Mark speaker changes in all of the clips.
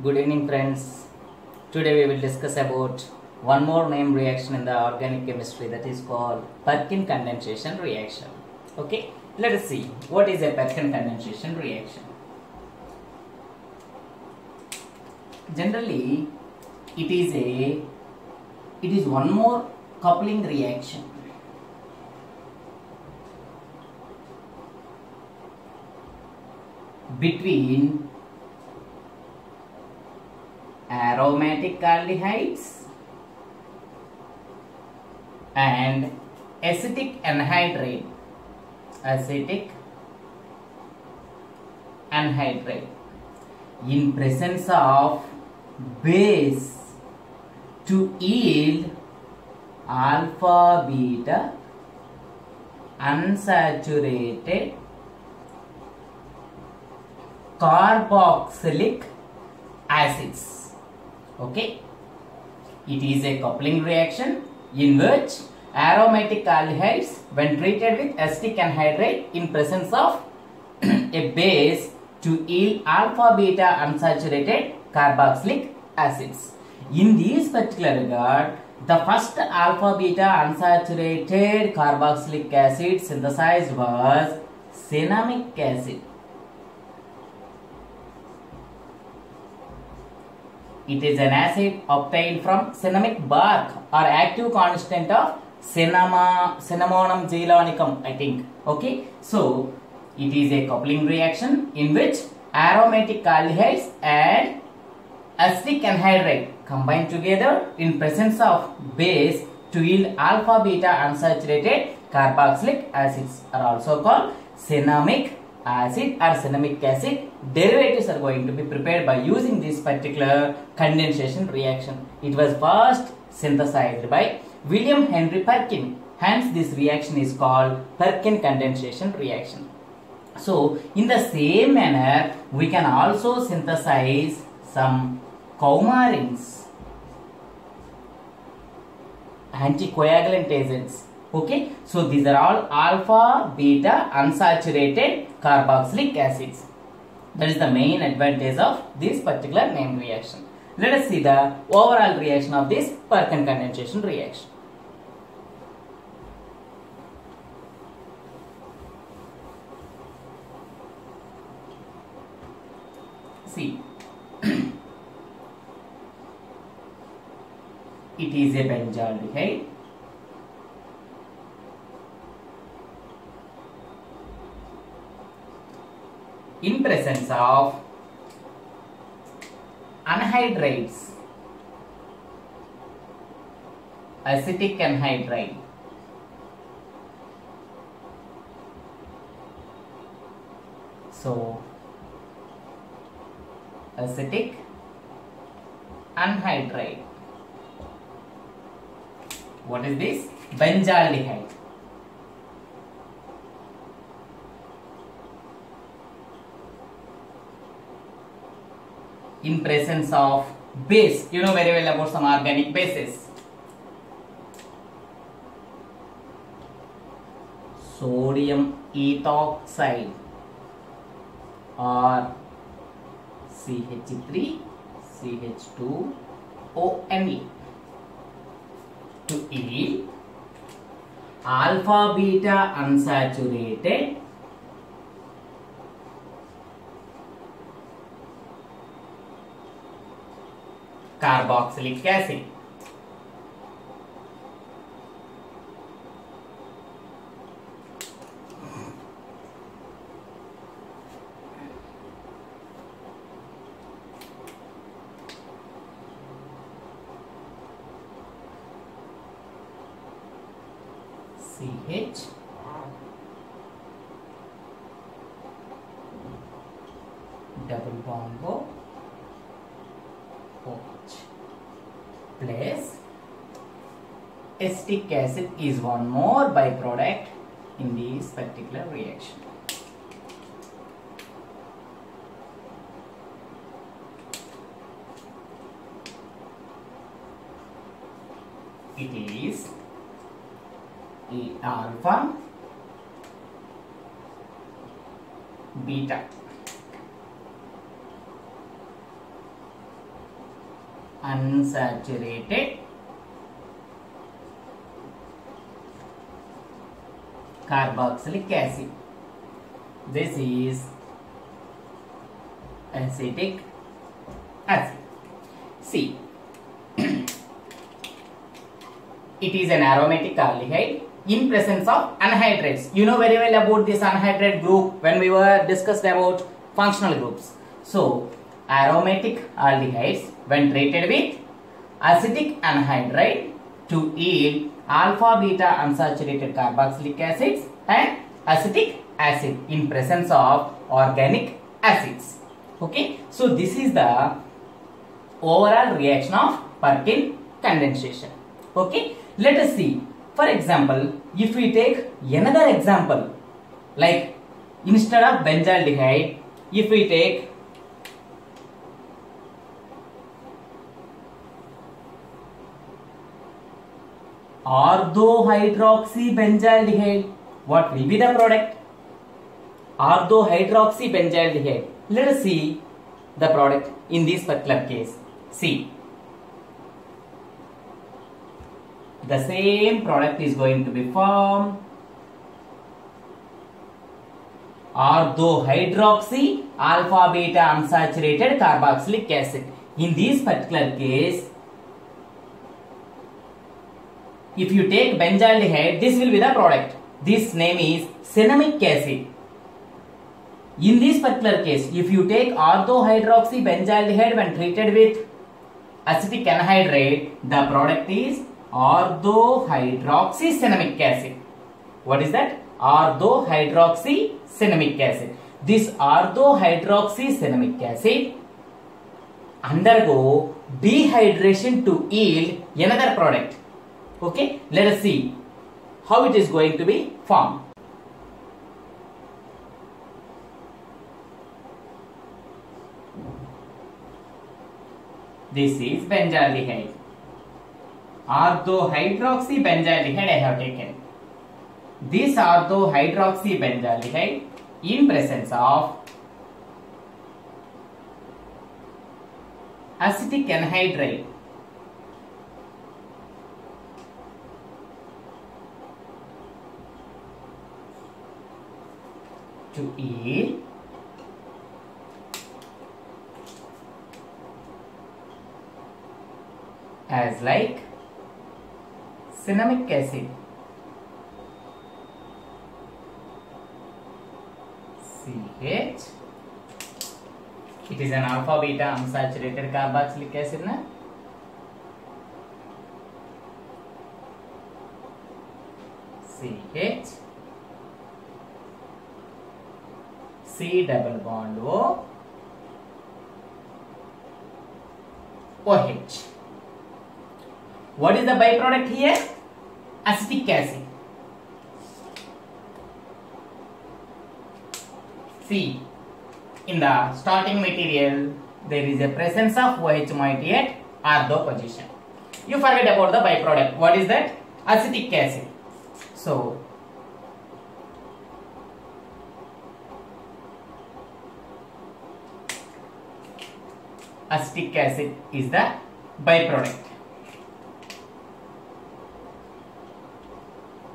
Speaker 1: Good evening friends. Today we will discuss about one more name reaction in the organic chemistry that is called Perkin condensation reaction. Okay, let us see what is a Perkin condensation reaction. Generally, it is a it is one more coupling reaction. between aromatic aldehydes and acetic anhydride. Acetic anhydride. In presence of base to yield alpha beta unsaturated carboxylic acids okay? It is a coupling reaction in which aromatic aldehydes when treated with acetic anhydride in presence of a base to yield alpha beta unsaturated carboxylic acids. In this particular regard the first alpha beta unsaturated carboxylic acid synthesized was cinnamic acid It is an acid obtained from cinnamic bark or active constant of cinnama, Cinnamomum zeylanicum, I think. Okay, so it is a coupling reaction in which aromatic aldehydes and acetic anhydride combine together in presence of base to yield alpha beta unsaturated carboxylic acids are also called cinnamic acid cinnamic acid derivatives are going to be prepared by using this particular condensation reaction. It was first synthesized by William Henry Perkin. Hence this reaction is called Perkin condensation reaction. So in the same manner we can also synthesize some coumarins anticoagulant agents okay? So these are all alpha beta unsaturated carboxylic acids. That is the main advantage of this particular name reaction. Let us see the overall reaction of this Perkin condensation reaction. See it is a benzaldehyde in presence of anhydrides. Acetic anhydride. So acetic anhydride. What is this? Benzaldehyde in presence of base. You know very well about some organic bases. Sodium ethoxide or CH3 CH2 ONE to yield alpha beta unsaturated carboxylic acid. CH double bond O OH plus acetic acid is one more byproduct in this particular reaction. It is A alpha beta unsaturated carboxylic acid. This is acetic acid. See, it is an aromatic aldehyde in presence of anhydrates. You know very well about this anhydride group when we were discussed about functional groups. So, aromatic aldehydes when treated with acetic anhydride to yield alpha beta unsaturated carboxylic acids and acetic acid in presence of organic acids. Okay, so this is the overall reaction of Perkin condensation. Okay, let us see. For example, if we take another example, like instead of benzaldehyde, if we take ortho hydroxy benzaldehyde what will be the product ortho hydroxy benzaldehyde let us see the product in this particular case see the same product is going to be form ortho hydroxy alpha beta unsaturated carboxylic acid in this particular case if you take benzaldehyde, this will be the product. This name is cinnamic acid. In this particular case, if you take orthohydroxy benzaldehyde when treated with acetic anhydride, the product is orthohydroxy cinnamic acid. What is that? Orthohydroxy cinnamic acid. This orthohydroxy cinnamic acid undergo dehydration to yield another product. Okay, let us see how it is going to be formed. This is benzaldehyde. Orthohydroxy benzaldehyde I have taken. This orthohydroxy benzaldehyde in presence of acetic anhydride to yield as like cinnamic acid CH it is an alpha beta unsaturated carboxylic acid na CH C double bond O OH what is the byproduct here? Acetic acid. See in the starting material there is a presence of OH moiety at ortho position. You forget about the byproduct. What is that? Acetic acid. So acetic acid is the byproduct.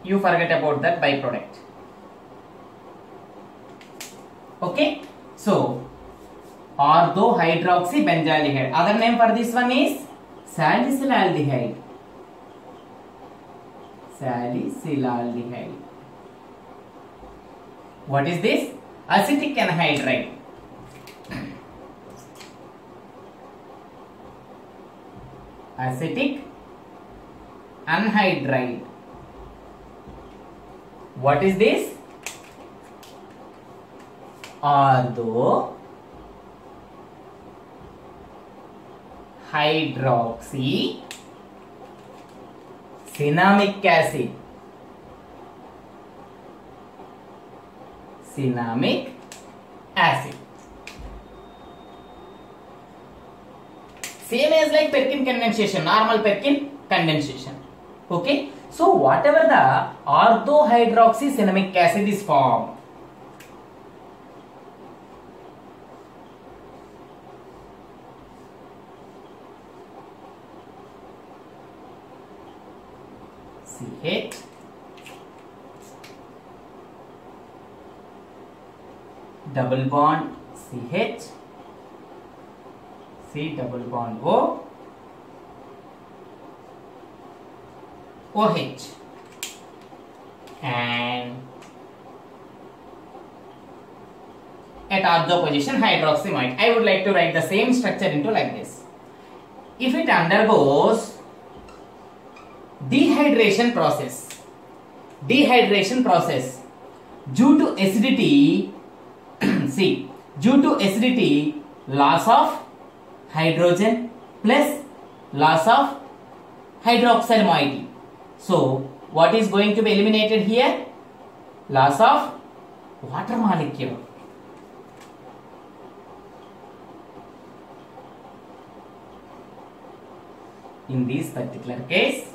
Speaker 1: You forget about that byproduct. Okay? So orthohydroxy benzaldehyde other name for this one is salicylaldehyde. Salicylaldehyde. What is this? Acetic anhydride acetic anhydride. What is this? Ortho hydroxy cinnamic acid. Cinnamic acid same as like Perkin condensation, normal Perkin condensation. Okay. So whatever the orthohydroxycinnamic acid is formed, CH double bond CH C double bond O OH and at ortho position hydroxymide. I would like to write the same structure into like this. If it undergoes dehydration process, dehydration process due to acidity, see, due to acidity, loss of hydrogen plus loss of hydroxyl moiety. So, what is going to be eliminated here? Loss of water molecule. In this particular case,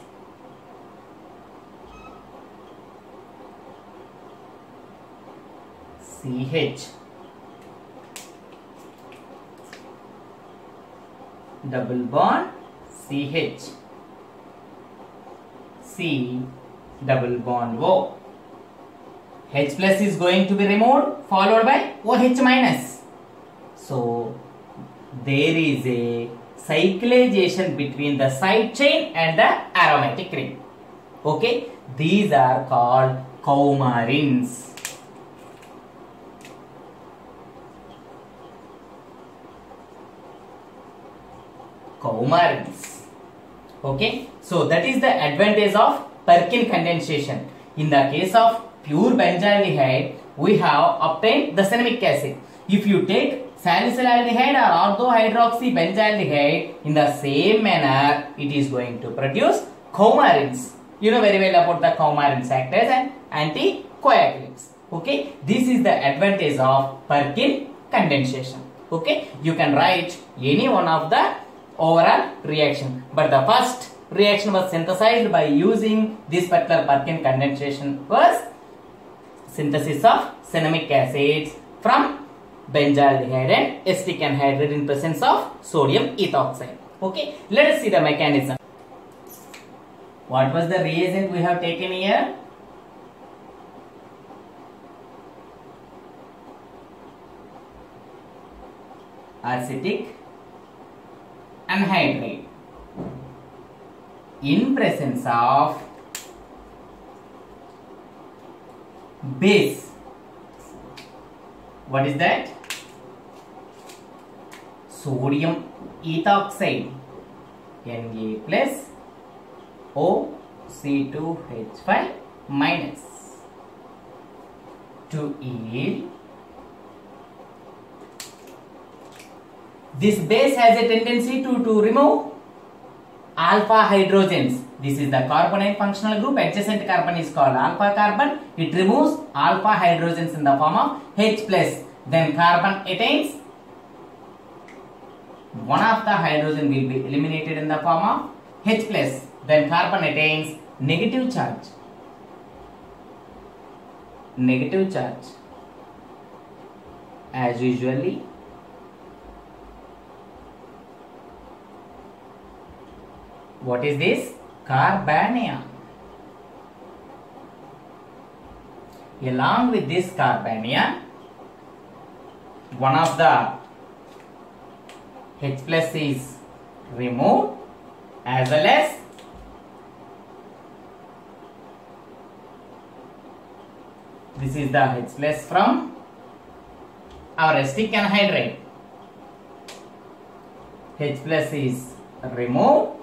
Speaker 1: CH double bond CH C double bond O. H plus is going to be removed followed by OH minus. So there is a cyclization between the side chain and the aromatic ring. Okay, these are called coumarins. Coumarins. Okay, so that is the advantage of Perkin condensation. In the case of pure benzaldehyde, we have obtained the cinnamic acid. If you take salicylaldehyde or orthohydroxy benzaldehyde in the same manner, it is going to produce coumarins. You know very well about the coumarins act as an anticoagulants. Okay, this is the advantage of Perkin condensation. Okay, you can write any one of the overall reaction. But the first reaction was synthesized by using this particular Perkin condensation was synthesis of cinnamic acids from benzaldehyde and acetic anhydride in presence of sodium ethoxide. Okay, let us see the mechanism. What was the reagent we have taken here? Acetic anhydride in presence of base. What is that? Sodium ethoxide. Na plus O C2H5 minus to yield this base has a tendency to, to remove alpha hydrogens. This is the carbonate functional group. Adjacent carbon is called alpha carbon. It removes alpha hydrogens in the form of H plus. Then carbon attains one of the hydrogen will be eliminated in the form of H plus. Then carbon attains negative charge. Negative charge. As usually What is this? Carbanion. Along with this carbanion, one of the H plus is removed as well as this is the H plus from our acetic anhydride. H plus is removed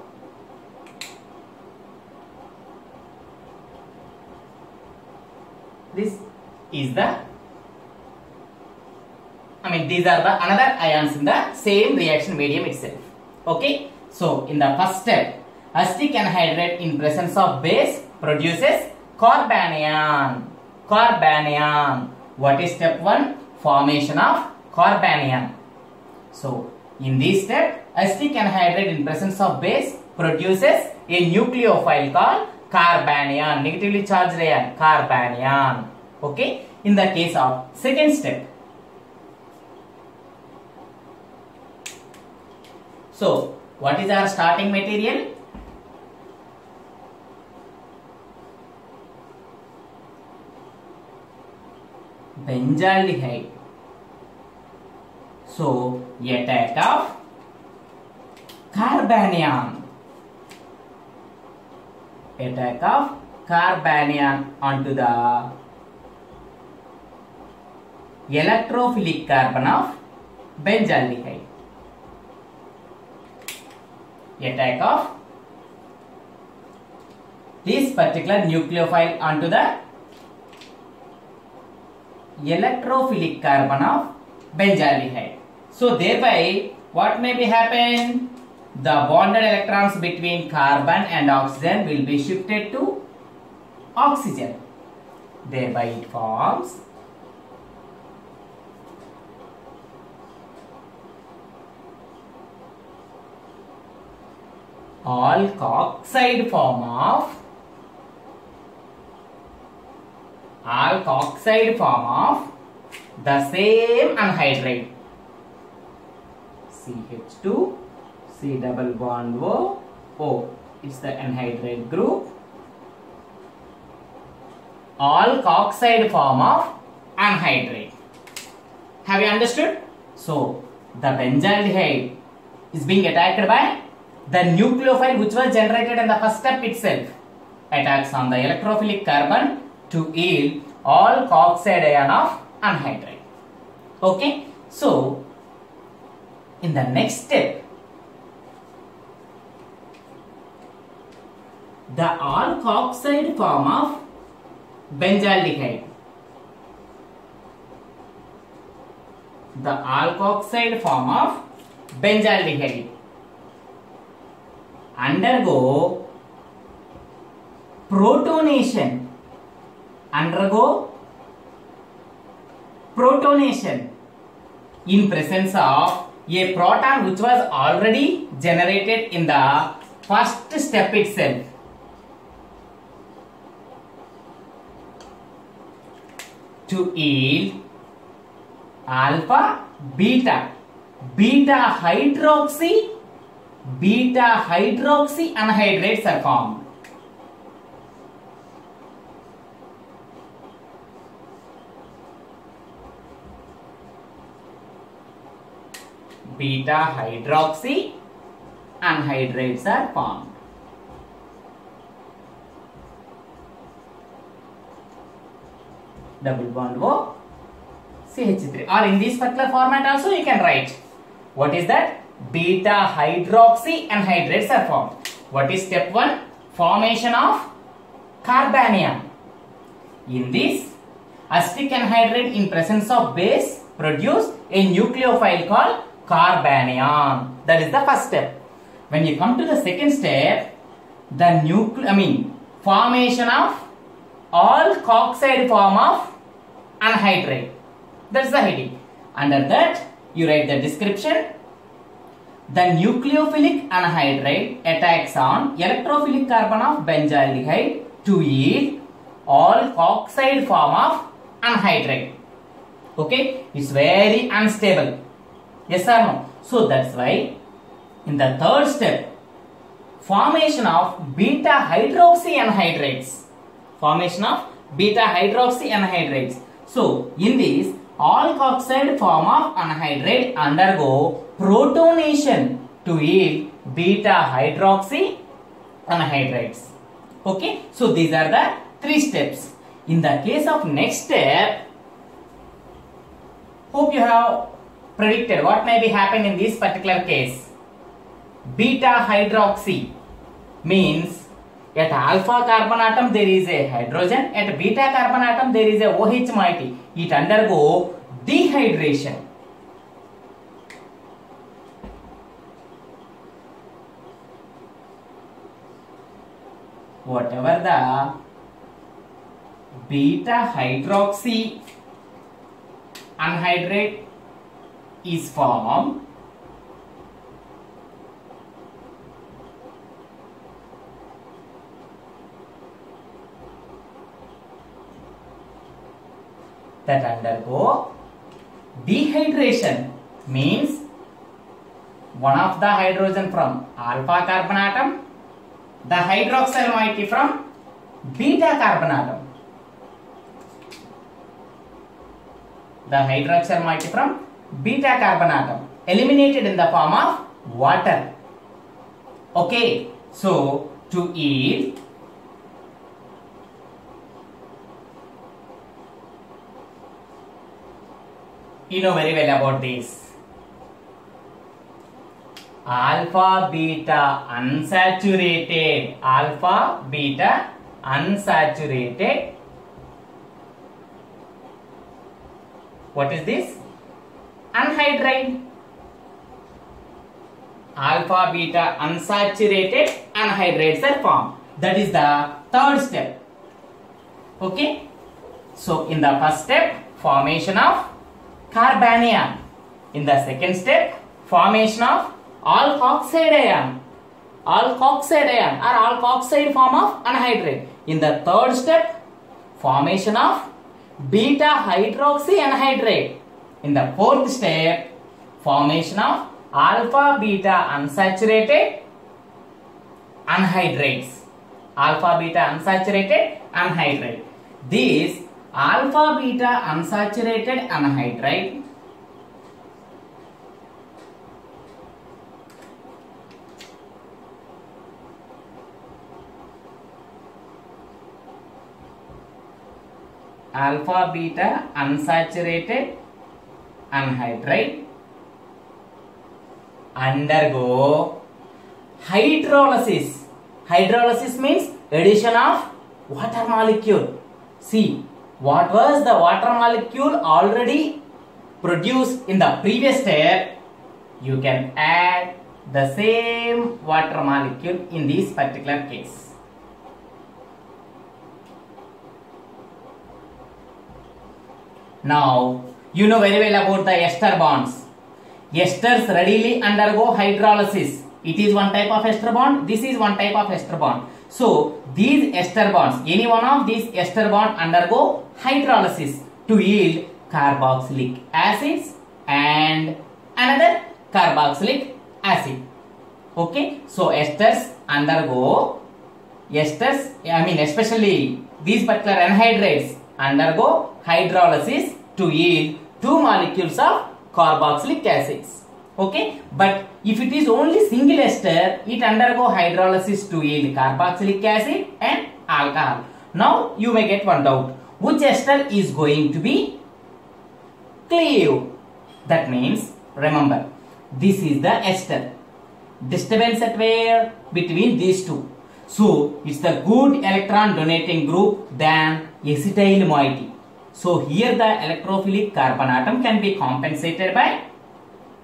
Speaker 1: this is the I mean these are the another ions in the same reaction medium itself. Okay? So in the first step acetic anhydride in presence of base produces carbanion. Carbanion. What is step 1 formation of carbanion. So in this step acetic anhydride in presence of base produces a nucleophile called carbanion. Negatively charged ion carbanion okay? In the case of second step. So what is our starting material? Benzaldehyde so attack of carbanion. Attack of carbanion onto the electrophilic carbon of benzaldehyde. Attack of this particular nucleophile onto the electrophilic carbon of benzaldehyde. So thereby what may be happen? The bonded electrons between carbon and oxygen will be shifted to oxygen. Thereby it forms alkoxide form of? Alkoxide form of? The same anhydride. CH2 C double bond O O it's the anhydride group. Alkoxide form of anhydride. Have you understood? So the benzaldehyde is being attacked by the nucleophile which was generated in the first step itself attacks on the electrophilic carbon to yield alkoxide ion of anhydride. Okay, so in the next step, the alkoxide form of benzaldehyde. The alkoxide form of benzaldehyde undergo protonation undergo protonation in presence of a proton which was already generated in the first step itself to yield alpha beta beta hydroxy beta hydroxy anhydrates are formed. Beta hydroxy anhydrates are formed. Double bond O CH3 or in this particular format also you can write. What is that? Beta hydroxy anhydrates are formed. What is step 1? Formation of carbanion. In this, acetic anhydride in presence of base produce a nucleophile called carbanion. That is the first step. When you come to the second step, the nucle I mean formation of alkoxide form of anhydride. That's the heading. Under that, you write the description the nucleophilic anhydride attacks on electrophilic carbon of benzaldehyde to yield alkoxide form of anhydride. Okay, it's very unstable. Yes or no? So that's why in the third step, formation of beta hydroxy anhydrides. Formation of beta hydroxy anhydrides. So in this alkoxide form of anhydride undergo protonation to yield beta hydroxy anhydrides. Okay, so these are the three steps. In the case of next step, hope you have predicted what may be happen in this particular case. Beta hydroxy means at alpha carbon atom there is a hydrogen, at beta carbon atom there is a OH moiety. It undergo dehydration. Whatever the beta hydroxy anhydrate is formed that undergo dehydration means one of the hydrogen from alpha carbon atom the hydroxyl moiety from beta carbon atom the hydroxyl moiety from beta carbon atom eliminated in the form of water. Okay, so to yield you know very well about this. Alpha beta unsaturated. Alpha beta unsaturated. What is this? Anhydride. Alpha beta unsaturated. Anhydrates are formed. That is the third step. Okay? So in the first step formation of carbanion in the second step formation of alkoxide ion alkoxide ion or alkoxide form of anhydride. in the third step formation of beta hydroxy anhydride. in the fourth step formation of alpha beta unsaturated anhydrates alpha beta unsaturated anhydride. this alpha beta unsaturated anhydride alpha beta unsaturated anhydride undergo hydrolysis hydrolysis means addition of water molecule see what was the water molecule already produced in the previous step you can add the same water molecule in this particular case Now, you know very well about the ester bonds. Esters readily undergo hydrolysis. It is one type of ester bond. This is one type of ester bond. So, these ester bonds, any one of these ester bond undergo hydrolysis to yield carboxylic acids and another carboxylic acid. Okay. So, esters undergo esters, I mean especially these particular anhydrides undergo hydrolysis to yield two molecules of carboxylic acids. Okay, but if it is only single ester, it undergo hydrolysis to yield carboxylic acid and alcohol. Now you may get one doubt: which ester is going to be cleaved? That means remember, this is the ester. Disturbance at where between these two. So it's the good electron donating group than acetyl moiety. So here the electrophilic carbon atom can be compensated by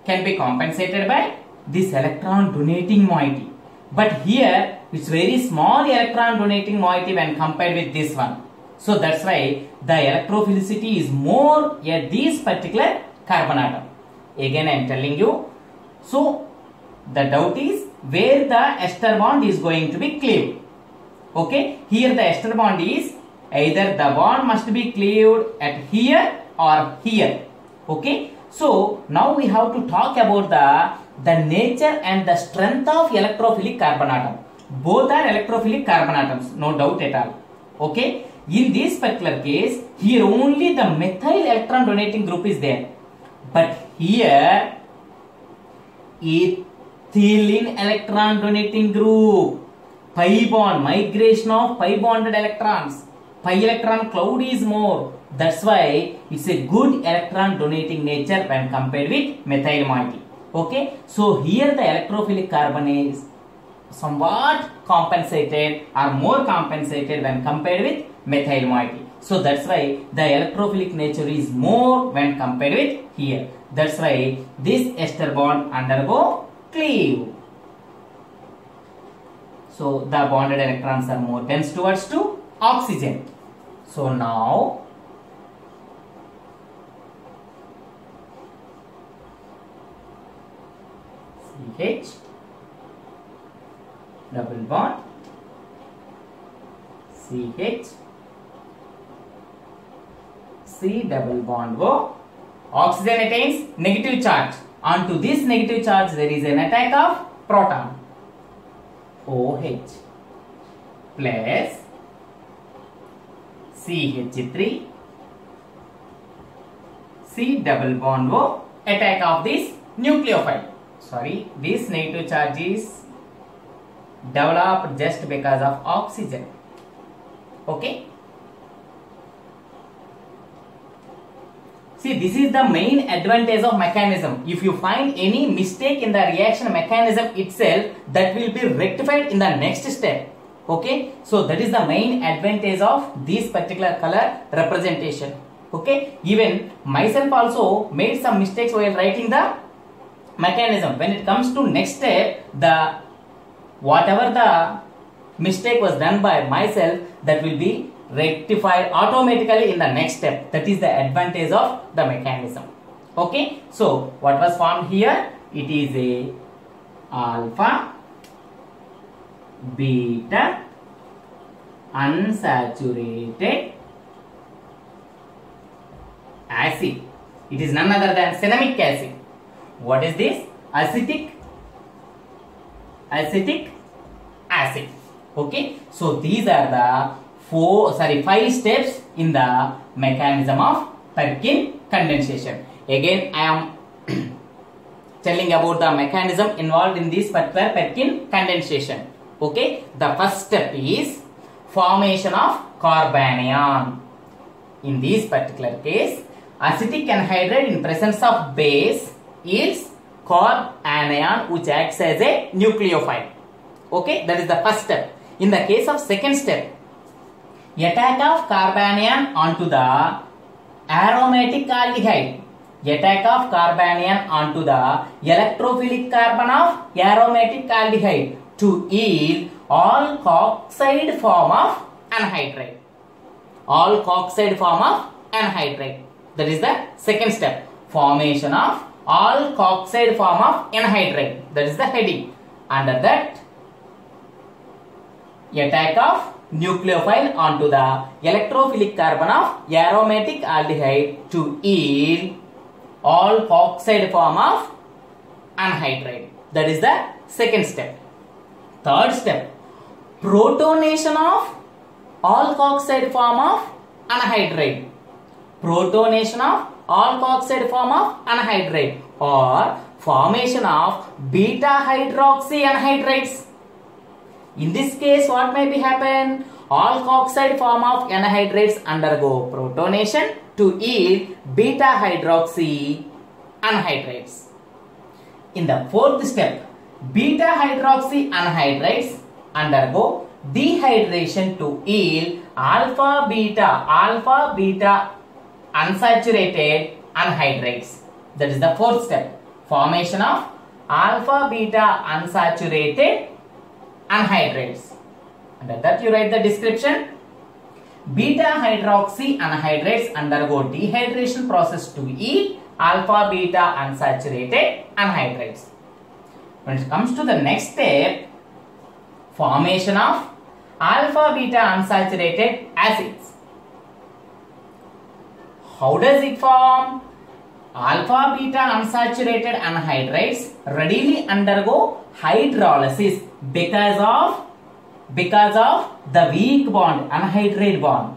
Speaker 1: can be compensated by this electron donating moiety. But here it's very small electron donating moiety when compared with this one. So that's why the electrophilicity is more at this particular carbon atom. Again I am telling you. So the doubt is where the ester bond is going to be cleaved. Okay, here the ester bond is either the bond must be cleaved at here or here. Okay, so now we have to talk about the the nature and the strength of electrophilic carbon atom. Both are electrophilic carbon atoms, no doubt at all. Okay, in this particular case, here only the methyl electron donating group is there, but here ethylene electron donating group pi bond migration of pi bonded electrons pi electron cloud is more that's why it's a good electron donating nature when compared with methyl moiety. Okay? So here the electrophilic carbon is somewhat compensated or more compensated when compared with methyl moiety. So that's why the electrophilic nature is more when compared with here. That's why this ester bond undergo cleave. So the bonded electrons are more dense towards to oxygen. So now CH double bond. CH C double bond O. Oxygen attains negative charge. Onto this negative charge there is an attack of proton. OH plus CH3 C double bond O attack of this nucleophile. Sorry, this negative charge is developed just because of oxygen. Okay. See, this is the main advantage of mechanism. If you find any mistake in the reaction mechanism itself, that will be rectified in the next step. Okay, so that is the main advantage of this particular color representation. Okay, even myself also made some mistakes while writing the mechanism. When it comes to next step, the whatever the mistake was done by myself, that will be rectified automatically in the next step. That is the advantage of the mechanism. Okay. So, what was formed here? It is a alpha, beta, unsaturated acid. It is none other than cinnamic acid. What is this? Acetic acetic acid. Okay. So, these are the four sorry five steps in the mechanism of Perkin condensation. Again, I am telling about the mechanism involved in this particular Perkin condensation. Okay, the first step is formation of carbanion. In this particular case, acetic anhydride in presence of base is carbanion which acts as a nucleophile. Okay, that is the first step. In the case of second step, attack of carbanion onto the aromatic aldehyde attack of carbanion onto the electrophilic carbon of aromatic aldehyde to yield alkoxide form of anhydride alkoxide form of anhydride that is the second step formation of alkoxide form of anhydride that is the heading under that attack of nucleophile onto the electrophilic carbon of aromatic aldehyde to yield all alkoxide form of anhydride. That is the second step. Third step, protonation of all alkoxide form of anhydride. Protonation of alkoxide form of anhydride or formation of beta hydroxy anhydrides. In this case, what may be happen? Alkoxide form of anhydrides undergo protonation to yield beta hydroxy anhydrides. In the fourth step, beta hydroxy anhydrides undergo dehydration to yield alpha beta alpha beta unsaturated anhydrides. That is the fourth step. Formation of alpha beta unsaturated anhydrides. Under that you write the description. Beta hydroxy anhydrides undergo dehydration process to yield alpha beta unsaturated anhydrides. When it comes to the next step, formation of alpha beta unsaturated acids. How does it form? Alpha beta unsaturated anhydrides readily undergo hydrolysis because of because of the weak bond anhydride bond.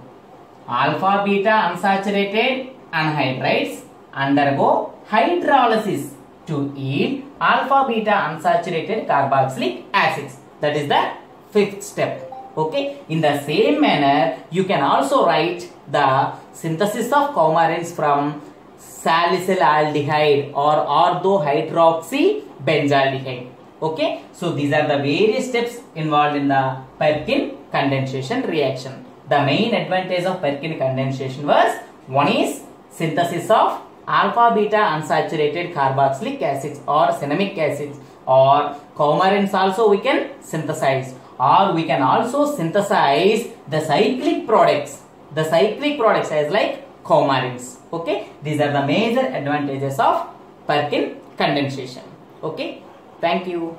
Speaker 1: Alpha beta unsaturated anhydrides undergo hydrolysis to yield alpha beta unsaturated carboxylic acids. That is the fifth step. Okay. In the same manner, you can also write the synthesis of coumarins from salicylaldehyde or orthohydroxy benzaldehyde. Okay. So these are the various steps involved in the Perkin condensation reaction. The main advantage of Perkin condensation was one is synthesis of alpha beta unsaturated carboxylic acids or cinnamic acids or coumarins also we can synthesize or we can also synthesize the cyclic products the cyclic products as like coumarins okay? These are the major advantages of Perkin condensation okay? Thank you